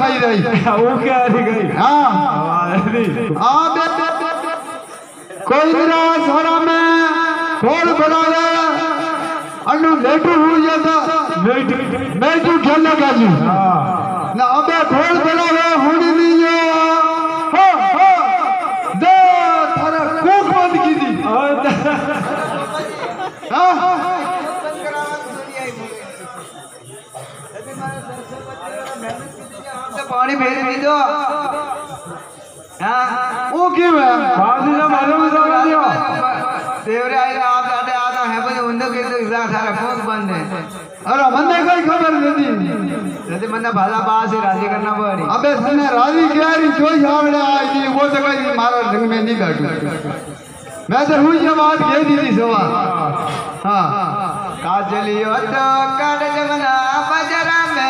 खाई रही वो क्या रही गई? हाँ। कोई निराश हो रहा मैं। खोल बना रहा अनु लेटू हो जाता मेटू खेलने का जी। हाँ। पानी फेर पी दो हाँ? ओ के बे बाजी ना मालूम ना तो दियो। देवरे आई ना आप आते आता है बजे उन के तो इजा सारा फ़ोन बंद है। अरे मन्ने कोई खबर नहीं जदे मन्ने भला बा से राज़ी करना पड़ी। अबे तने राज़ी क्या री कोई आई थी वो तो कोई मारो रंग में नहीं बैठो मैं तो हुई ये बात कह दी थी सवा हाँ। काजलियो तो कर जमना बजरा में